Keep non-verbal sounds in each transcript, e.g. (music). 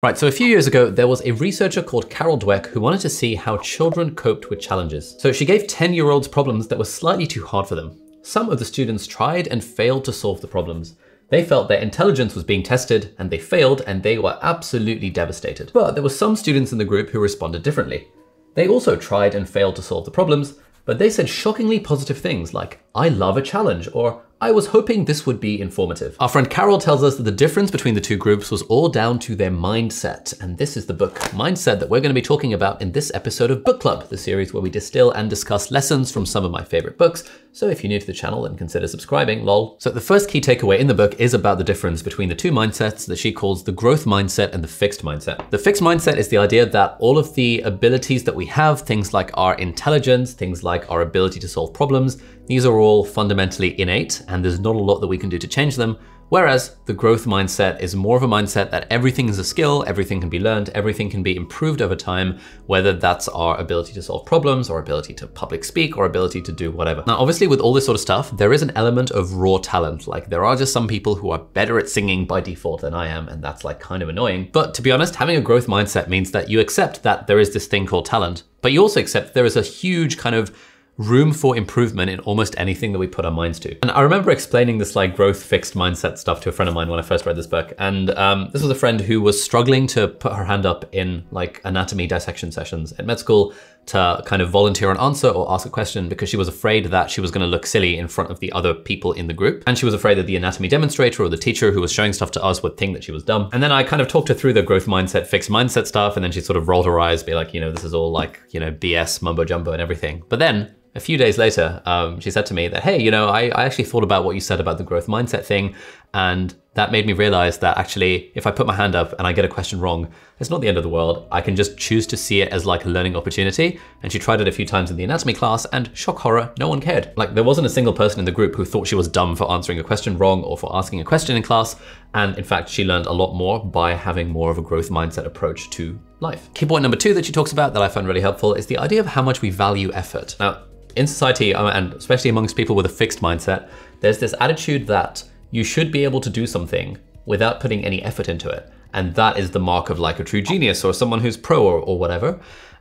Right, so a few years ago, there was a researcher called Carol Dweck who wanted to see how children coped with challenges. So she gave 10 year olds problems that were slightly too hard for them. Some of the students tried and failed to solve the problems. They felt their intelligence was being tested and they failed and they were absolutely devastated. But there were some students in the group who responded differently. They also tried and failed to solve the problems, but they said shockingly positive things like, I love a challenge, or I was hoping this would be informative. Our friend Carol tells us that the difference between the two groups was all down to their mindset. And this is the book Mindset that we're going to be talking about in this episode of Book Club, the series where we distill and discuss lessons from some of my favorite books. So if you're new to the channel, then consider subscribing, lol. So the first key takeaway in the book is about the difference between the two mindsets that she calls the growth mindset and the fixed mindset. The fixed mindset is the idea that all of the abilities that we have, things like our intelligence, things like our ability to solve problems, these are all fundamentally innate and there's not a lot that we can do to change them. Whereas the growth mindset is more of a mindset that everything is a skill, everything can be learned, everything can be improved over time, whether that's our ability to solve problems or ability to public speak or ability to do whatever. Now, obviously with all this sort of stuff, there is an element of raw talent. Like there are just some people who are better at singing by default than I am, and that's like kind of annoying. But to be honest, having a growth mindset means that you accept that there is this thing called talent, but you also accept there is a huge kind of room for improvement in almost anything that we put our minds to. And I remember explaining this like growth fixed mindset stuff to a friend of mine when I first read this book. And um, this was a friend who was struggling to put her hand up in like anatomy dissection sessions at med school to kind of volunteer an answer or ask a question because she was afraid that she was going to look silly in front of the other people in the group. And she was afraid that the anatomy demonstrator or the teacher who was showing stuff to us would think that she was dumb. And then I kind of talked her through the growth mindset, fixed mindset stuff. And then she sort of rolled her eyes, be like, you know, this is all like, you know, BS, mumbo jumbo and everything. But then a few days later, um, she said to me that, hey, you know, I, I actually thought about what you said about the growth mindset thing. And that made me realize that actually, if I put my hand up and I get a question wrong, it's not the end of the world. I can just choose to see it as like a learning opportunity. And she tried it a few times in the anatomy class and shock horror, no one cared. Like there wasn't a single person in the group who thought she was dumb for answering a question wrong or for asking a question in class. And in fact, she learned a lot more by having more of a growth mindset approach to life. Key point number two that she talks about that I found really helpful is the idea of how much we value effort. Now, in society, uh, and especially amongst people with a fixed mindset, there's this attitude that you should be able to do something without putting any effort into it. And that is the mark of like a true genius or someone who's pro or, or whatever.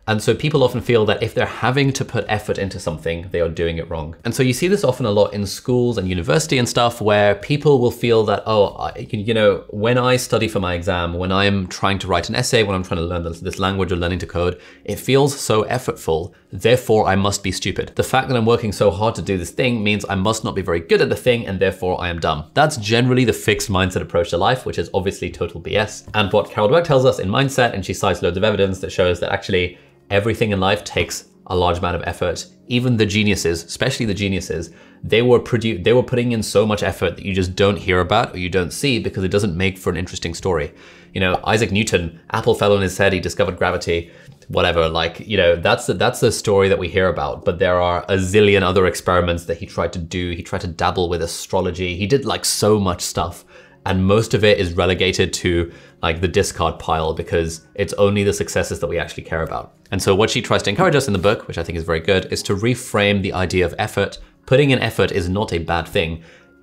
And so people often feel that if they're having to put effort into something, they are doing it wrong. And so you see this often a lot in schools and university and stuff where people will feel that, oh, I, you know, when I study for my exam, when I'm trying to write an essay, when I'm trying to learn this language or learning to code, it feels so effortful. Therefore, I must be stupid. The fact that I'm working so hard to do this thing means I must not be very good at the thing and therefore I am dumb. That's generally the fixed mindset approach to life, which is obviously total BS. And what Carol Dweck tells us in Mindset, and she cites loads of evidence that shows that actually everything in life takes a large amount of effort. Even the geniuses, especially the geniuses, they were produ- they were putting in so much effort that you just don't hear about or you don't see because it doesn't make for an interesting story. You know, Isaac Newton, apple fell on his head, he discovered gravity, whatever. Like, you know, that's the, that's the story that we hear about. But there are a zillion other experiments that he tried to do. He tried to dabble with astrology. He did like so much stuff and most of it is relegated to like the discard pile because it's only the successes that we actually care about. And so what she tries to encourage us in the book, which I think is very good, is to reframe the idea of effort. Putting in effort is not a bad thing.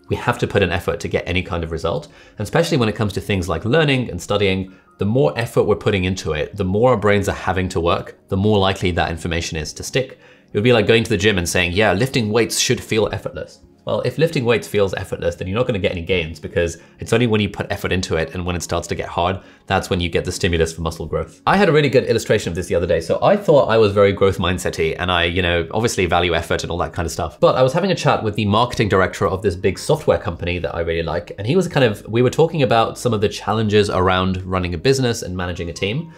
We have to put in effort to get any kind of result. And especially when it comes to things like learning and studying, the more effort we're putting into it, the more our brains are having to work, the more likely that information is to stick. It would be like going to the gym and saying, yeah, lifting weights should feel effortless. Well, if lifting weights feels effortless, then you're not going to get any gains because it's only when you put effort into it and when it starts to get hard, that's when you get the stimulus for muscle growth. I had a really good illustration of this the other day. So I thought I was very growth mindsety and I, you know, obviously value effort and all that kind of stuff. But I was having a chat with the marketing director of this big software company that I really like. And he was kind of, we were talking about some of the challenges around running a business and managing a team.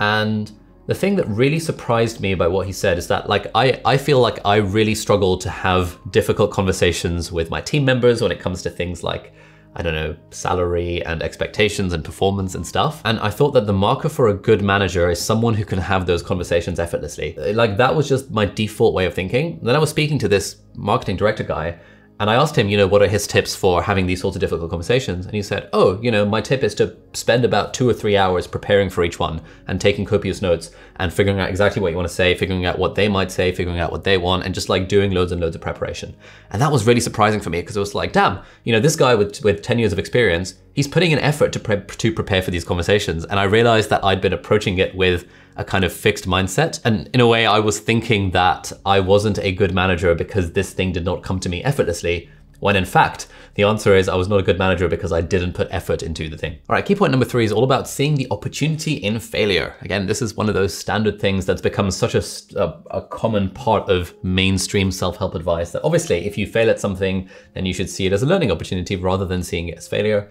And the thing that really surprised me about what he said is that like I, I feel like I really struggle to have difficult conversations with my team members when it comes to things like I don't know, salary and expectations and performance and stuff. And I thought that the marker for a good manager is someone who can have those conversations effortlessly. Like that was just my default way of thinking. Then I was speaking to this marketing director guy and I asked him, you know, what are his tips for having these sorts of difficult conversations? And he said, oh, you know, my tip is to spend about two or three hours preparing for each one and taking copious notes and figuring out exactly what you want to say, figuring out what they might say, figuring out what they want, and just like doing loads and loads of preparation. And that was really surprising for me because it was like, damn, you know, this guy with, with 10 years of experience, he's putting an effort to, pre to prepare for these conversations. And I realized that I'd been approaching it with a kind of fixed mindset. And in a way, I was thinking that I wasn't a good manager because this thing did not come to me effortlessly. When in fact, the answer is I was not a good manager because I didn't put effort into the thing. All right, key point number three is all about seeing the opportunity in failure. Again, this is one of those standard things that's become such a, a, a common part of mainstream self-help advice that obviously if you fail at something, then you should see it as a learning opportunity rather than seeing it as failure.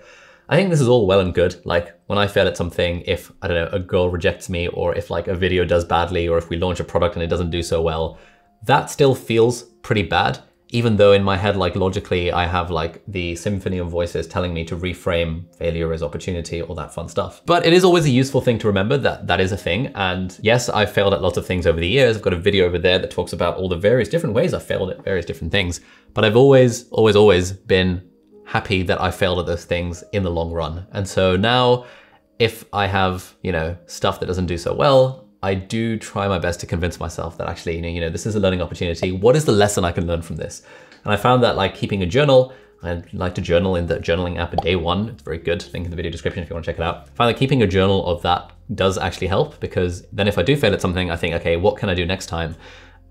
I think this is all well and good. Like when I fail at something, if I don't know, a girl rejects me or if like a video does badly or if we launch a product and it doesn't do so well, that still feels pretty bad even though in my head, like logically, I have like the symphony of voices telling me to reframe failure as opportunity, all that fun stuff. But it is always a useful thing to remember that that is a thing. And yes, I've failed at lots of things over the years. I've got a video over there that talks about all the various different ways I've failed at various different things. But I've always, always, always been happy that I failed at those things in the long run. And so now if I have, you know, stuff that doesn't do so well, I do try my best to convince myself that actually, you know, this is a learning opportunity. What is the lesson I can learn from this? And I found that like keeping a journal, I like to journal in the journaling app Day One. It's very good. Link in the video description if you want to check it out. I that keeping a journal of that does actually help because then if I do fail at something, I think, okay, what can I do next time?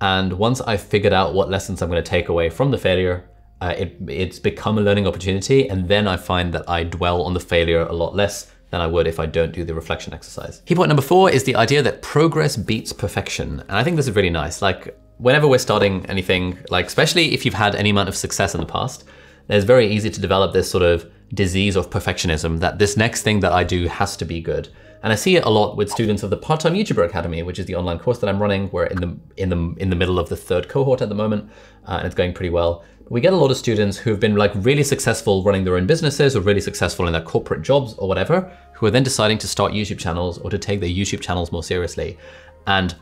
And once I've figured out what lessons I'm going to take away from the failure, uh, it, it's become a learning opportunity. And then I find that I dwell on the failure a lot less than I would if I don't do the reflection exercise. Key point number four is the idea that progress beats perfection. And I think this is really nice. Like whenever we're starting anything, like especially if you've had any amount of success in the past, it's very easy to develop this sort of disease of perfectionism that this next thing that I do has to be good. And I see it a lot with students of the Part-Time YouTuber Academy, which is the online course that I'm running. We're in the in the in the middle of the third cohort at the moment, uh, and it's going pretty well. We get a lot of students who've been like really successful running their own businesses or really successful in their corporate jobs or whatever, who are then deciding to start YouTube channels or to take their YouTube channels more seriously. And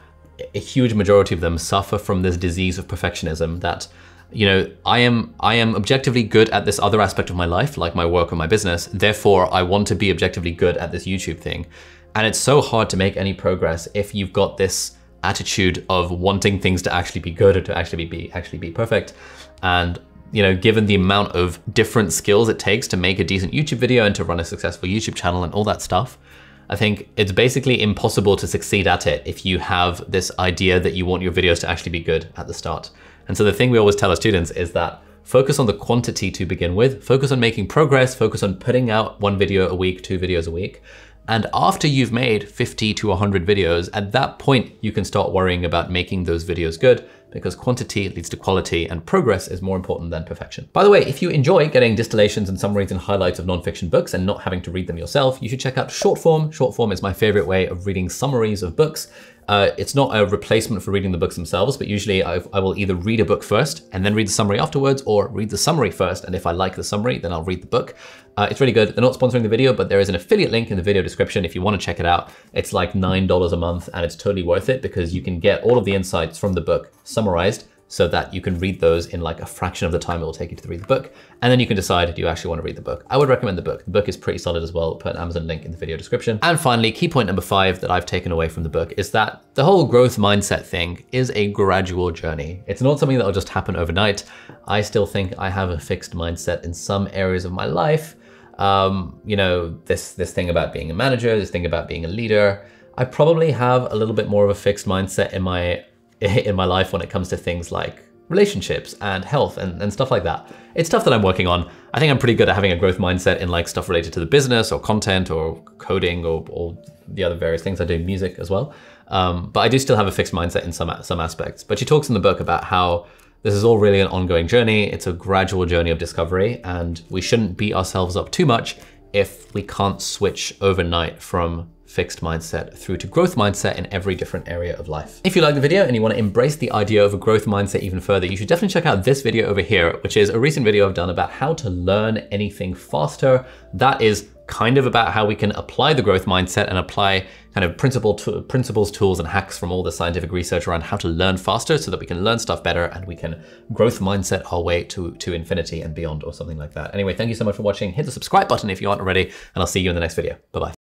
a huge majority of them suffer from this disease of perfectionism that you know, I am I am objectively good at this other aspect of my life, like my work or my business. Therefore, I want to be objectively good at this YouTube thing. And it's so hard to make any progress if you've got this attitude of wanting things to actually be good or to actually be actually be perfect. And you know, given the amount of different skills it takes to make a decent YouTube video and to run a successful YouTube channel and all that stuff, I think it's basically impossible to succeed at it if you have this idea that you want your videos to actually be good at the start. And so the thing we always tell our students is that focus on the quantity to begin with, focus on making progress, focus on putting out one video a week, two videos a week, and after you've made 50 to 100 videos, at that point, you can start worrying about making those videos good because quantity leads to quality and progress is more important than perfection. By the way, if you enjoy getting distillations and summaries and highlights of nonfiction books and not having to read them yourself, you should check out Shortform. Shortform is my favorite way of reading summaries of books. Uh, it's not a replacement for reading the books themselves, but usually I've, I will either read a book first and then read the summary afterwards, or read the summary first, and if I like the summary, then I'll read the book. Uh, it's really good. They're not sponsoring the video, but there is an affiliate link in the video description if you want to check it out. It's like $9 a month, and it's totally worth it because you can get all of the insights from the book summarized so that you can read those in like a fraction of the time it will take you to read the book. And then you can decide do you actually want to read the book. I would recommend the book. The book is pretty solid as well. I'll put an Amazon link in the video description. And finally, key point number five that I've taken away from the book is that the whole growth mindset thing is a gradual journey. It's not something that will just happen overnight. I still think I have a fixed mindset in some areas of my life. Um, you know, this, this thing about being a manager, this thing about being a leader, I probably have a little bit more of a fixed mindset in my (laughs) in my life when it comes to things like relationships and health and, and stuff like that. It's stuff that I'm working on. I think I'm pretty good at having a growth mindset in like stuff related to the business or content or coding or, or the other various things. I do music as well. Um, but I do still have a fixed mindset in some, some aspects. But she talks in the book about how this is all really an ongoing journey. It's a gradual journey of discovery and we shouldn't beat ourselves up too much if we can't switch overnight from fixed mindset through to growth mindset in every different area of life. If you like the video and you want to embrace the idea of a growth mindset even further, you should definitely check out this video over here, which is a recent video I've done about how to learn anything faster. That is kind of about how we can apply the growth mindset and apply kind of principle to, principles, tools, and hacks from all the scientific research around how to learn faster so that we can learn stuff better and we can growth mindset our way to, to infinity and beyond or something like that. Anyway, thank you so much for watching. Hit the subscribe button if you aren't already, and I'll see you in the next video. Bye-bye.